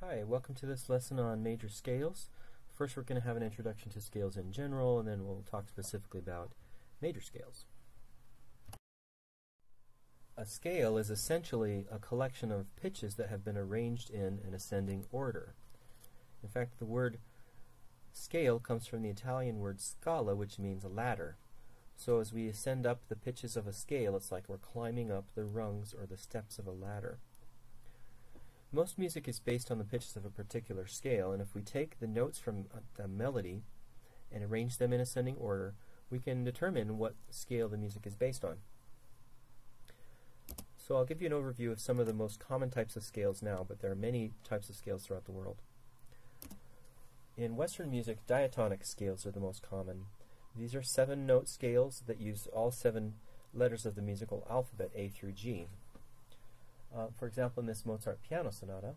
Hi, welcome to this lesson on major scales. First we're going to have an introduction to scales in general, and then we'll talk specifically about major scales. A scale is essentially a collection of pitches that have been arranged in an ascending order. In fact, the word scale comes from the Italian word scala, which means a ladder. So as we ascend up the pitches of a scale, it's like we're climbing up the rungs or the steps of a ladder. Most music is based on the pitches of a particular scale, and if we take the notes from uh, the melody and arrange them in ascending order, we can determine what scale the music is based on. So I'll give you an overview of some of the most common types of scales now, but there are many types of scales throughout the world. In Western music, diatonic scales are the most common. These are seven note scales that use all seven letters of the musical alphabet, A through G. Uh, for example, in this Mozart piano sonata,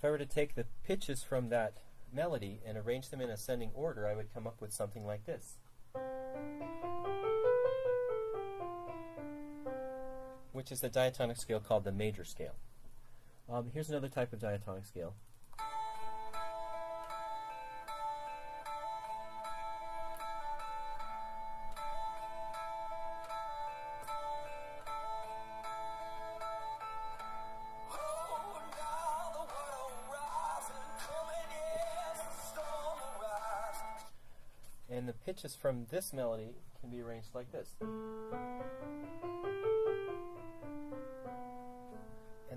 If I were to take the pitches from that melody and arrange them in ascending order, I would come up with something like this. Which is the diatonic scale called the major scale. Um, here's another type of diatonic scale. And the pitches from this melody can be arranged like this.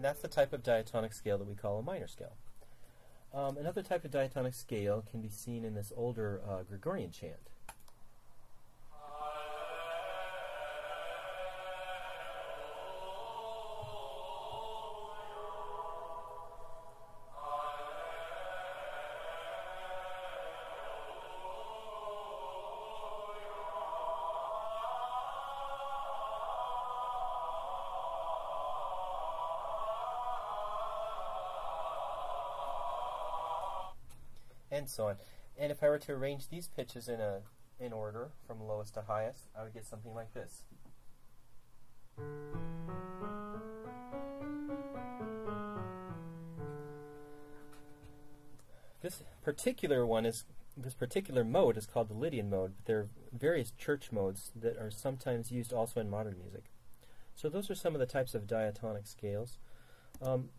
And that's the type of diatonic scale that we call a minor scale. Um, another type of diatonic scale can be seen in this older uh, Gregorian chant. And so on. And if I were to arrange these pitches in a in order from lowest to highest, I would get something like this. This particular one is this particular mode is called the Lydian mode, but there are various church modes that are sometimes used also in modern music. So those are some of the types of diatonic scales. Um,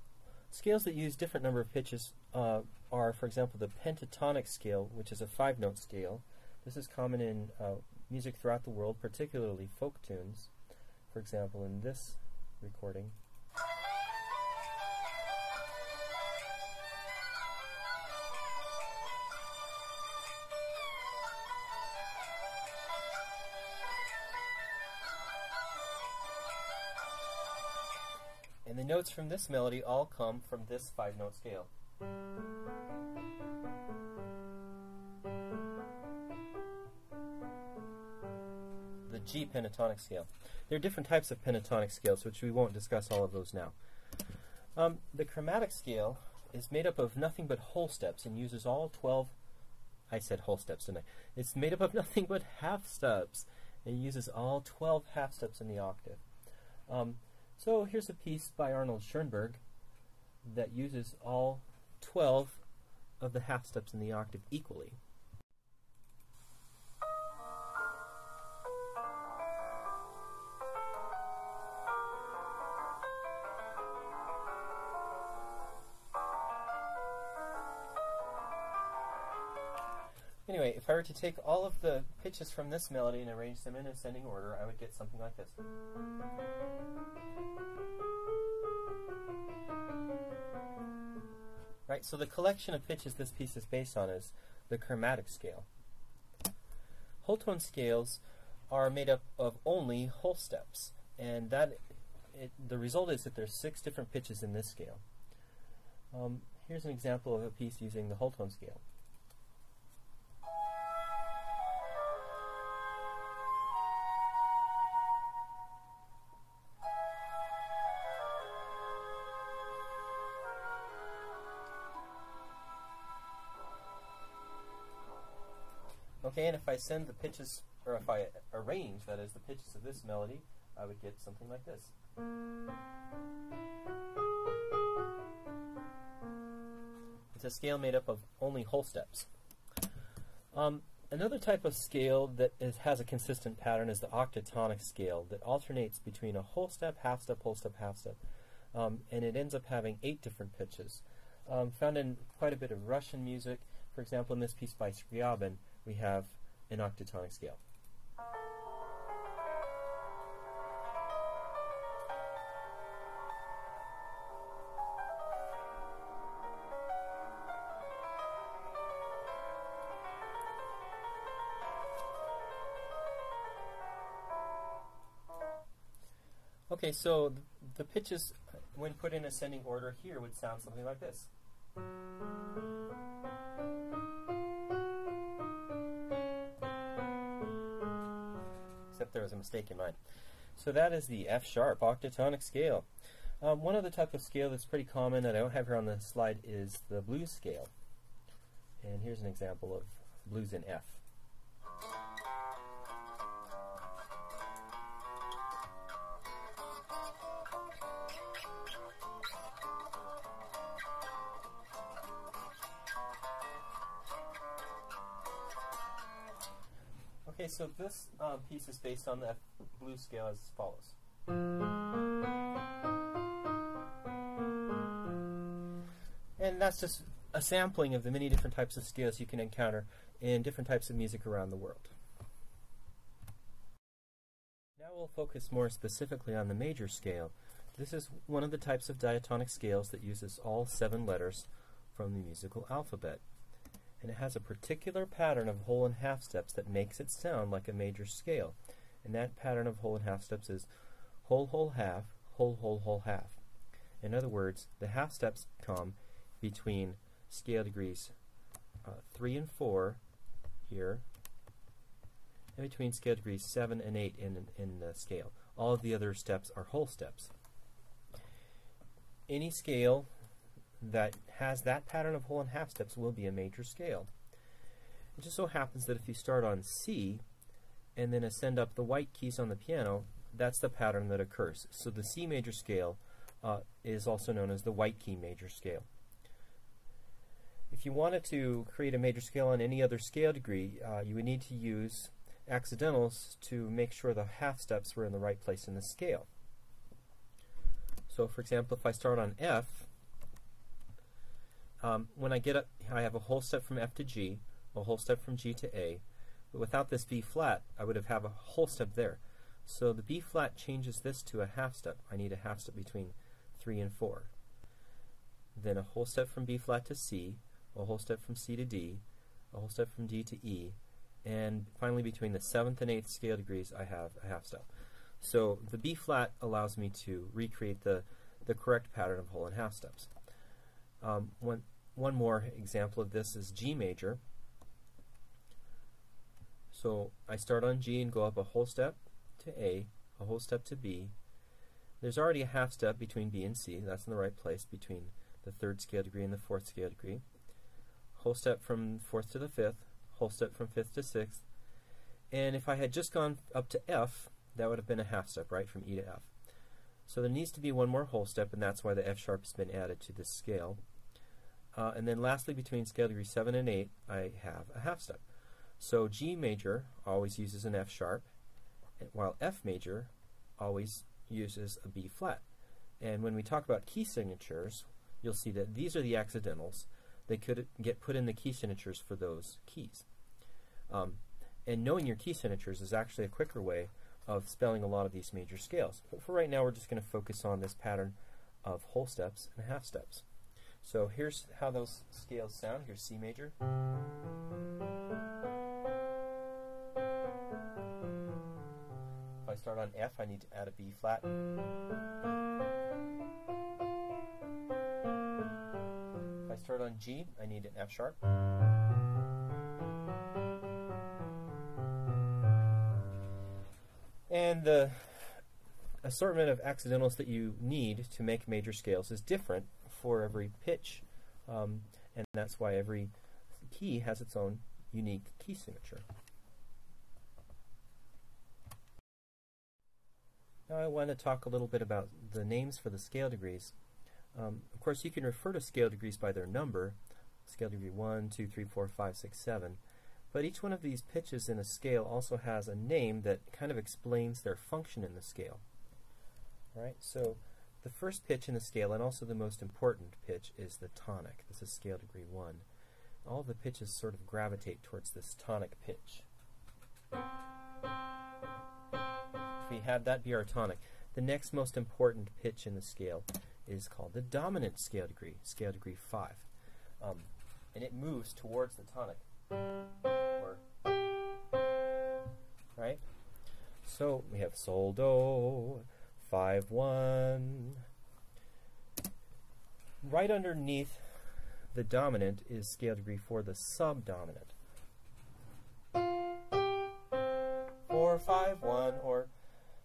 Scales that use different number of pitches uh, are, for example, the pentatonic scale, which is a five-note scale. This is common in uh, music throughout the world, particularly folk tunes. For example, in this recording, And the notes from this melody all come from this five note scale. G pentatonic scale. There are different types of pentatonic scales, which we won't discuss all of those now. Um, the chromatic scale is made up of nothing but whole steps and uses all 12 I said whole steps, didn't I? It's made up of nothing but half steps. It uses all 12 half steps in the octave. Um, so here's a piece by Arnold Schoenberg that uses all 12 of the half steps in the octave equally. Anyway, if I were to take all of the pitches from this melody and arrange them in ascending order, I would get something like this. Right, so the collection of pitches this piece is based on is the chromatic scale. Whole tone scales are made up of only whole steps, and that it, the result is that there's six different pitches in this scale. Um, here's an example of a piece using the whole tone scale. And if I send the pitches, or if I arrange, that is, the pitches of this melody, I would get something like this. It's a scale made up of only whole steps. Um, another type of scale that is, has a consistent pattern is the octatonic scale that alternates between a whole step, half step, whole step, half step. Um, and it ends up having eight different pitches. Um, found in quite a bit of Russian music. For example, in this piece by Scriabin, we have an octatonic scale. Okay, so the pitches, uh, when put in ascending order here, would sound something like this. A mistake in mine. So that is the F sharp octatonic scale. Um, one other type of scale that's pretty common that I don't have here on the slide is the blues scale. And here's an example of blues in F. Okay, so this um, piece is based on the F blues scale as follows. And that's just a sampling of the many different types of scales you can encounter in different types of music around the world. Now we'll focus more specifically on the major scale. This is one of the types of diatonic scales that uses all seven letters from the musical alphabet and it has a particular pattern of whole and half steps that makes it sound like a major scale. And that pattern of whole and half steps is whole, whole, half, whole, whole, whole, half. In other words, the half steps come between scale degrees uh, 3 and 4 here, and between scale degrees 7 and 8 in, in the scale. All of the other steps are whole steps. Any scale that has that pattern of whole and half steps will be a major scale. It just so happens that if you start on C and then ascend up the white keys on the piano, that's the pattern that occurs. So the C major scale uh, is also known as the white key major scale. If you wanted to create a major scale on any other scale degree, uh, you would need to use accidentals to make sure the half steps were in the right place in the scale. So for example, if I start on F, um, when I get up, I have a whole step from F to G, a whole step from G to A. But without this B flat, I would have have a whole step there. So the B flat changes this to a half step. I need a half step between 3 and 4. Then a whole step from B flat to C, a whole step from C to D, a whole step from D to E, and finally between the 7th and 8th scale degrees I have a half step. So the B flat allows me to recreate the, the correct pattern of whole and half steps. Um, when, one more example of this is G major. So I start on G and go up a whole step to A, a whole step to B. There's already a half step between B and C. That's in the right place between the third scale degree and the fourth scale degree. Whole step from fourth to the fifth, whole step from fifth to sixth. And if I had just gone up to F, that would have been a half step, right, from E to F. So there needs to be one more whole step, and that's why the F sharp has been added to this scale. Uh, and then lastly, between scale degree 7 and 8, I have a half step. So G major always uses an F sharp, while F major always uses a B flat. And when we talk about key signatures, you'll see that these are the accidentals. They could get put in the key signatures for those keys. Um, and knowing your key signatures is actually a quicker way of spelling a lot of these major scales. But for right now, we're just going to focus on this pattern of whole steps and half steps. So here's how those scales sound. Here's C major. If I start on F, I need to add a B flat. If I start on G, I need an F sharp. And the assortment of accidentals that you need to make major scales is different for every pitch, um, and that's why every key has its own unique key signature. Now I want to talk a little bit about the names for the scale degrees. Um, of course, you can refer to scale degrees by their number, scale degree 1, 2, 3, 4, 5, 6, 7. But each one of these pitches in a scale also has a name that kind of explains their function in the scale. All right, so the first pitch in the scale, and also the most important pitch, is the tonic. This is scale degree 1. All the pitches sort of gravitate towards this tonic pitch. If we have that be our tonic, the next most important pitch in the scale is called the dominant scale degree, scale degree 5. Um, and it moves towards the tonic right? So we have sol do, 5 1. Right underneath the dominant is scale degree four, the subdominant. 4 5 1 or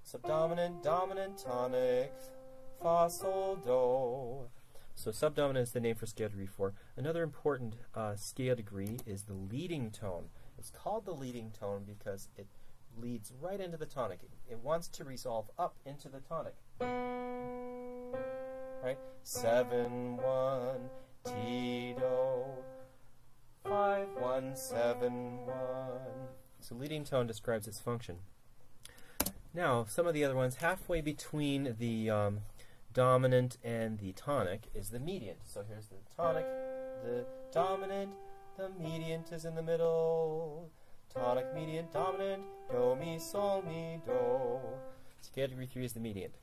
subdominant, dominant, tonic, fa sol do. So subdominant is the name for scale degree 4. Another important uh, scale degree is the leading tone. It's called the leading tone because it leads right into the tonic. It, wants to resolve up into the tonic. Right? 7 1 ti do 5 1 7 1. So leading tone describes its function. Now, some of the other ones, halfway between the um, dominant and the tonic is the mediant. So here's the tonic, the dominant, the mediant is in the middle. Tonic, mediant, dominant, do, mi, sol, mi, do. Scale degree 3 is the mediant.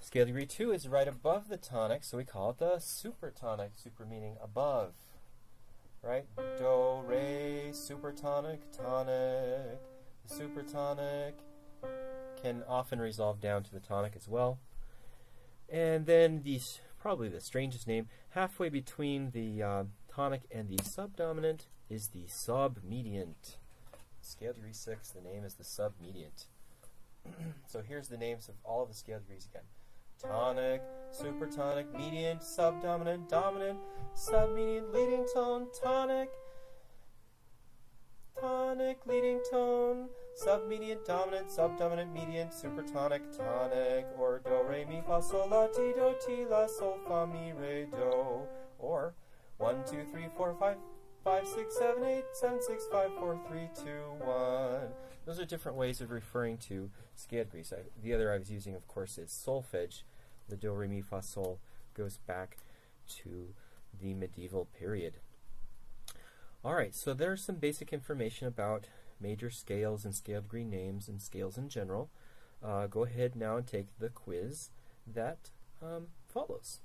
Scale degree 2 is right above the tonic, so we call it the supertonic, super meaning above. Right? Do, re, supertonic, tonic. The supertonic can often resolve down to the tonic as well. And then the probably the strangest name, halfway between the uh, tonic and the subdominant is the submediant. Scale degree 6, the name is the submediant. so here's the names of all of the scale degrees again. Tonic, supertonic, mediant, subdominant, dominant, submediant, leading tone, tonic, tonic, leading tone, submediant, dominant, subdominant, mediant, supertonic, tonic, or do, re, mi, fa, sol, la, ti, do, ti, la, sol, fa, mi, re, do, or 1, 2, 3, 4, 5, 5, 6, 7, 8, 7, 6, 5, 4, 3, 2, 1. Those are different ways of referring to scale degrees. I, the other I was using, of course, is solfege. The do, re, mi, fa, sol goes back to the medieval period. All right, so there's some basic information about major scales and scale degree names and scales in general. Uh, go ahead now and take the quiz that um, follows.